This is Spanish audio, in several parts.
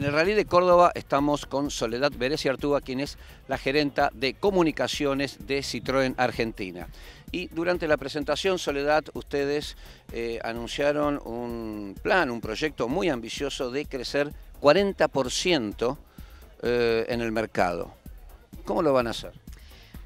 En el Rally de Córdoba estamos con Soledad Beres Artúa, quien es la gerenta de comunicaciones de Citroën Argentina. Y durante la presentación, Soledad, ustedes eh, anunciaron un plan, un proyecto muy ambicioso de crecer 40% eh, en el mercado. ¿Cómo lo van a hacer?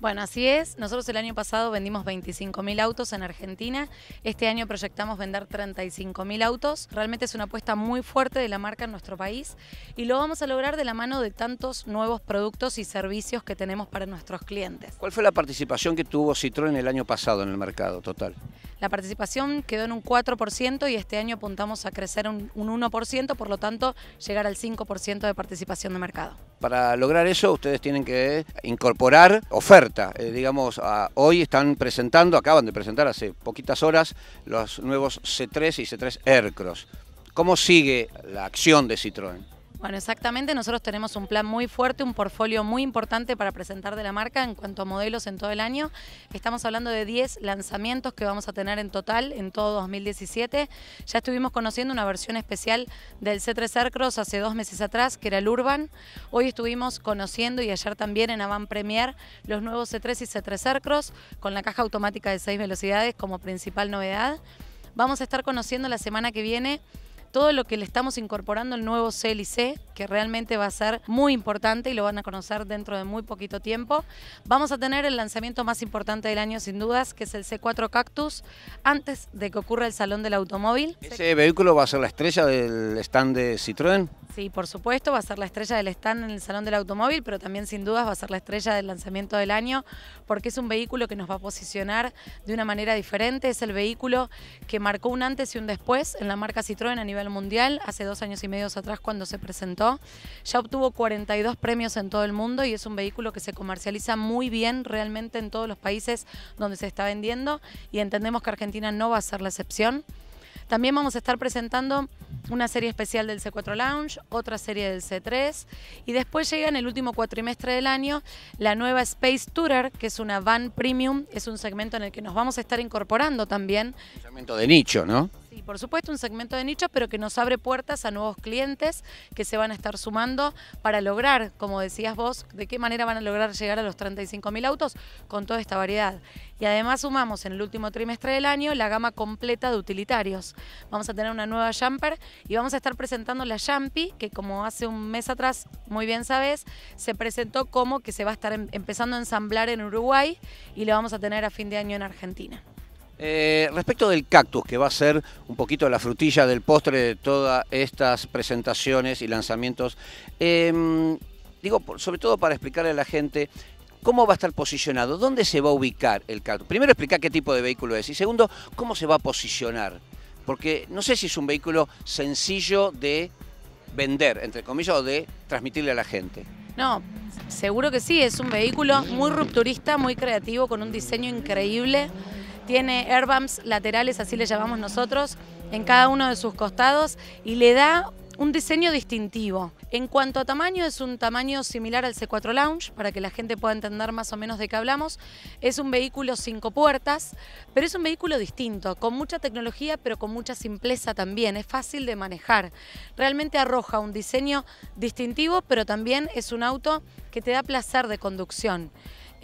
Bueno, así es. Nosotros el año pasado vendimos 25.000 autos en Argentina. Este año proyectamos vender 35.000 autos. Realmente es una apuesta muy fuerte de la marca en nuestro país y lo vamos a lograr de la mano de tantos nuevos productos y servicios que tenemos para nuestros clientes. ¿Cuál fue la participación que tuvo Citroën el año pasado en el mercado total? La participación quedó en un 4% y este año apuntamos a crecer un, 1%, por lo tanto llegar al 5% de participación de mercado. Para lograr eso ustedes tienen que incorporar oferta. Eh, digamos, hoy están presentando, acaban de presentar hace poquitas horas, los nuevos C3 y C3 Aircross. ¿Cómo sigue la acción de Citroën? Bueno, exactamente, nosotros tenemos un plan muy fuerte, un portfolio muy importante para presentar de la marca en cuanto a modelos en todo el año. Estamos hablando de 10 lanzamientos que vamos a tener en total en todo 2017. Ya estuvimos conociendo una versión especial del C3 Aircross hace dos meses atrás, que era el Urban. Hoy estuvimos conociendo y ayer también en Avant Premier los nuevos C3 y C3 Aircross con la caja automática de 6 velocidades como principal novedad. Vamos a estar conociendo la semana que viene todo lo que le estamos incorporando el nuevo CLC, que realmente va a ser muy importante y lo van a conocer dentro de muy poquito tiempo. Vamos a tener el lanzamiento más importante del año sin dudas, que es el C4 Cactus, antes de que ocurra el Salón del Automóvil. ¿Ese vehículo va a ser la estrella del stand de Citroën? Sí, por supuesto, va a ser la estrella del stand en el Salón del Automóvil, pero también sin dudas va a ser la estrella del lanzamiento del año, porque es un vehículo que nos va a posicionar de una manera diferente. Es el vehículo que marcó un antes y un después en la marca Citroën a nivel mundial, hace dos años y medio atrás cuando se presentó. Ya obtuvo 42 premios en todo el mundo y es un vehículo que se comercializa muy bien realmente en todos los países donde se está vendiendo y entendemos que Argentina no va a ser la excepción. También vamos a estar presentando una serie especial del C4 Lounge, otra serie del C3 y después llega en el último cuatrimestre del año la nueva Space Tourer, que es una van premium, es un segmento en el que nos vamos a estar incorporando también. Un segmento de nicho, ¿no? Por supuesto, un segmento de nicho, pero que nos abre puertas a nuevos clientes que se van a estar sumando para lograr, como decías vos, de qué manera van a lograr llegar a los 35.000 autos con toda esta variedad. Y además sumamos en el último trimestre del año la gama completa de utilitarios. Vamos a tener una nueva jumper y vamos a estar presentando la Jumpy, que como hace un mes atrás, muy bien sabes, se presentó como que se va a estar em-, empezando a ensamblar en Uruguay y la vamos a tener a fin de año en Argentina. Eh, respecto del cactus, que va a ser un poquito la frutilla del postre de todas estas presentaciones y lanzamientos, em, digo, sobre todo para explicarle a la gente cómo va a estar posicionado, dónde se va a ubicar el cactus. Primero explicar qué tipo de vehículo es y segundo, cómo se va a posicionar. Porque no sé si es un vehículo sencillo de vender, entre comillas, o de transmitirle a la gente. No, seguro que sí, es un vehículo muy rupturista, muy creativo, con un diseño increíble tiene airbags laterales, así le llamamos nosotros, en cada uno de sus costados y le da un diseño distintivo. En cuanto a tamaño, es un tamaño similar al C4 Lounge, para que la gente pueda entender más o menos de qué hablamos. Es un vehículo cinco puertas, pero es un vehículo distinto, con mucha tecnología, pero con mucha simpleza también. Es fácil de manejar. Realmente arroja un diseño distintivo, pero también es un auto que te da placer de conducción.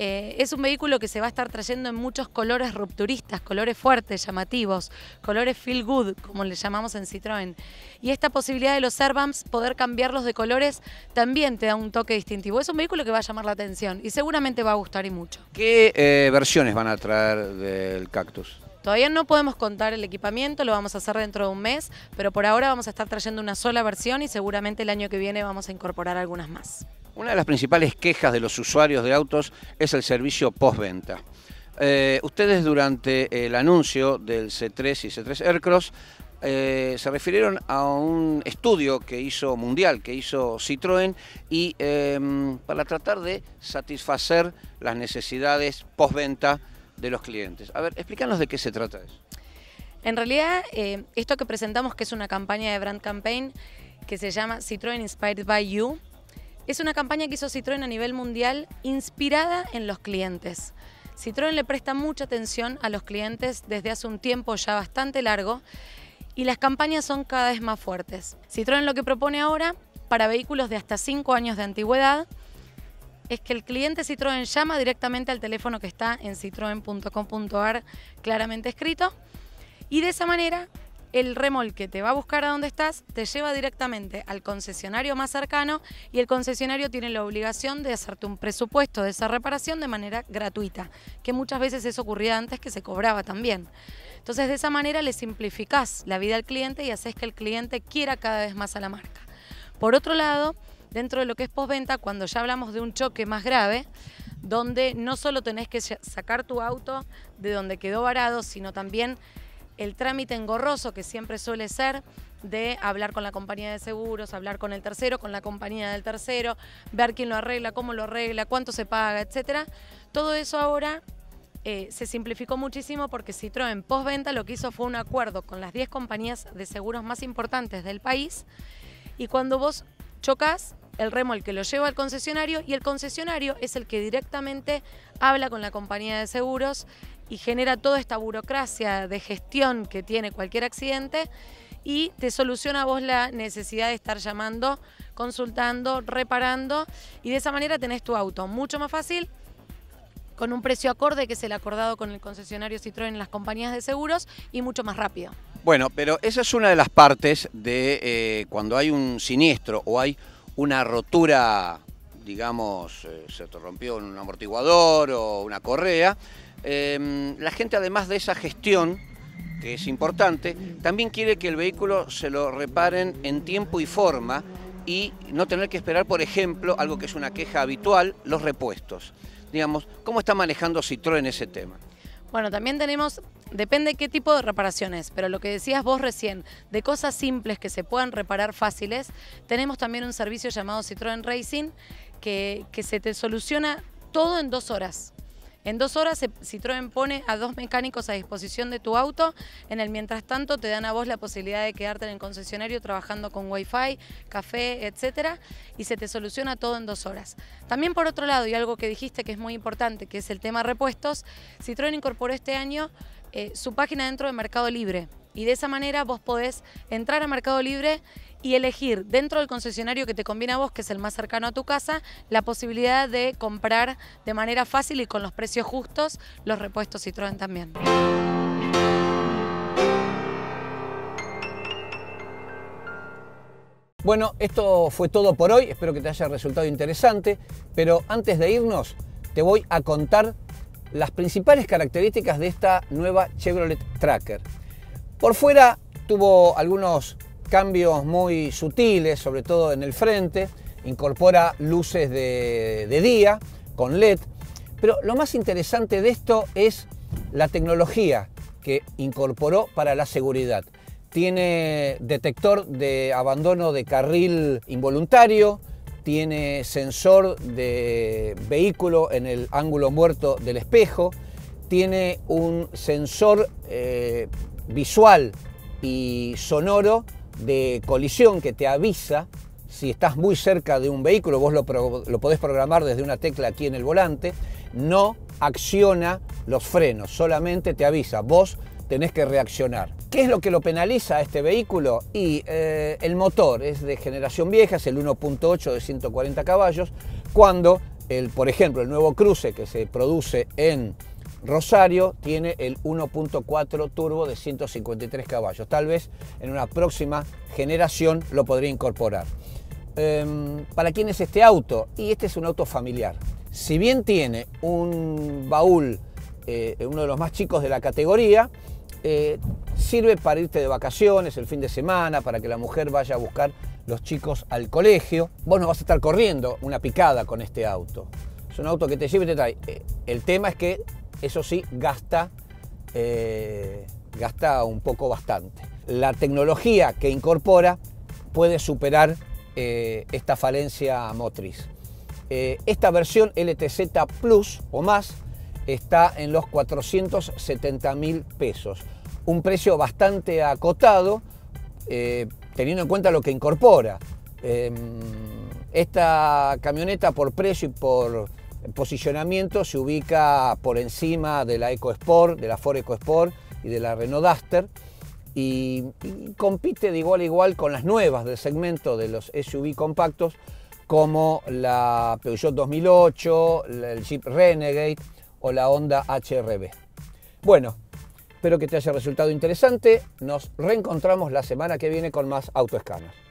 Eh, es un vehículo que se va a estar trayendo en muchos colores rupturistas, colores fuertes, llamativos, colores feel good, como le llamamos en Citroën. Y esta posibilidad de los Airbams, poder cambiarlos de colores, también te da un toque distintivo. Es un vehículo que va a llamar la atención y seguramente va a gustar y mucho. ¿Qué eh, versiones van a traer del Cactus? Todavía no podemos contar el equipamiento, lo vamos a hacer dentro de un mes, pero por ahora vamos a estar trayendo una sola versión y seguramente el año que viene vamos a incorporar algunas más. Una de las principales quejas de los usuarios de autos es el servicio postventa. Eh, ustedes durante el anuncio del C3 y C3 Aircross eh, se refirieron a un estudio que hizo mundial, que hizo Citroën, y em, para tratar de satisfacer las necesidades postventa de los clientes. A ver, explícanos de qué se trata eso. En realidad, eh, esto que presentamos, que es una campaña de brand campaign que se llama Citroën Inspired by You, es una campaña que hizo Citroën a nivel mundial inspirada en los clientes. Citroën le presta mucha atención a los clientes desde hace un tiempo ya bastante largo y las campañas son cada vez más fuertes. Citroën lo que propone ahora para vehículos de hasta 5 años de antigüedad es que el cliente Citroën llama directamente al teléfono que está en citroen.com.ar claramente escrito y de esa manera el remolque te va a buscar a donde estás, te lleva directamente al concesionario más cercano y el concesionario tiene la obligación de hacerte un presupuesto de esa reparación de manera gratuita, que muchas veces eso ocurría antes que se cobraba también. Entonces de esa manera le simplificás la vida al cliente y haces que el cliente quiera cada vez más a la marca. Por otro lado, dentro de lo que es postventa, cuando ya hablamos de un choque más grave, donde no solo tenés que sacar tu auto de donde quedó varado, sino también el trámite engorroso que siempre suele ser de hablar con la compañía de seguros, hablar con el tercero, con la compañía del tercero, ver quién lo arregla, cómo lo arregla, cuánto se paga, etcétera. Todo eso ahora eh, se simplificó muchísimo porque Citroën postventa lo que hizo fue un acuerdo con las 10 compañías de seguros más importantes del país y cuando vos chocas, el remo el que lo lleva al concesionario y el concesionario es el que directamente habla con la compañía de seguros y genera toda esta burocracia de gestión que tiene cualquier accidente y te soluciona a vos la necesidad de estar llamando, consultando, reparando y de esa manera tenés tu auto mucho más fácil con un precio acorde que es el acordado con el concesionario Citroën en las compañías de seguros y mucho más rápido. Bueno, pero esa es una de las partes de eh, cuando hay un siniestro o hay una rotura, digamos, eh, se te rompió un amortiguador o una correa, em, la gente además de esa gestión, que es importante, también quiere que el vehículo se lo reparen en tiempo y forma y no tener que esperar, por ejemplo, algo que es una queja habitual, los repuestos. Digamos, ¿cómo está manejando Citroën ese tema? Bueno, también tenemos, depende qué tipo de reparaciones, pero lo que decías vos recién, de cosas simples que se puedan reparar fáciles, tenemos también un servicio llamado Citroën Racing que, que se te soluciona todo en dos horas. En dos horas Citroën pone a dos mecánicos a disposición de tu auto. En el mientras tanto te dan a vos la posibilidad de quedarte en el concesionario trabajando con Wi-Fi, café, etcétera, y se te soluciona todo en dos horas. También por otro lado, y algo que dijiste que es muy importante, que es el tema repuestos, Citroën incorporó este año eh, su página dentro de Mercado Libre. Y de esa manera vos podés entrar a Mercado Libre y elegir dentro del concesionario que te conviene a vos, que es el más cercano a tu casa, la posibilidad de comprar de manera fácil y con los precios justos los repuestos Citroën también. Bueno, esto fue todo por hoy, espero que te haya resultado interesante, pero antes de irnos te voy a contar las principales características de esta nueva Chevrolet Tracker. Por fuera tuvo algunos cambios muy sutiles, sobre todo en el frente, incorpora luces de, día con LED, pero lo más interesante de esto es la tecnología que incorporó para la seguridad. Tiene detector de abandono de carril involuntario, tiene sensor de vehículo en el ángulo muerto del espejo, tiene un sensor eh, visual y sonoro de colisión que te avisa si estás muy cerca de un vehículo, vos lo, podés programar desde una tecla aquí en el volante, no acciona los frenos, solamente te avisa, vos tenés que reaccionar. ¿Qué es lo que lo penaliza a este vehículo? Y eh, el motor es de generación vieja, es el 1.8 de 140 caballos, cuando, el, por ejemplo, el nuevo cruce que se produce en Rosario tiene el 1.4 turbo de 153 caballos. Tal vez en una próxima generación lo podría incorporar. Em, ¿Para quién es este auto? Y este es un auto familiar. Si bien tiene un baúl, eh, uno de los más chicos de la categoría, eh, sirve para irte de vacaciones el fin de semana, para que la mujer vaya a buscar los chicos al colegio. Vos no vas a estar corriendo una picada con este auto. Es un auto que te lleva y te trae. Eh, el tema es que eso sí, gasta, eh, gasta un poco bastante. La tecnología que incorpora puede superar esta falencia motriz. Esta versión LTZ Plus o más está en los 470 mil pesos. Un precio bastante acotado, teniendo en cuenta lo que incorpora. Em, esta camioneta por precio y por posicionamiento se ubica por encima de la EcoSport, de la Ford EcoSport y de la Renault Duster. y, compite de igual a igual con las nuevas del segmento de los SUV compactos como la Peugeot 2008, el Jeep Renegade o la Honda HRB. Bueno, espero que te haya resultado interesante. Nos reencontramos la semana que viene con más autoescanos.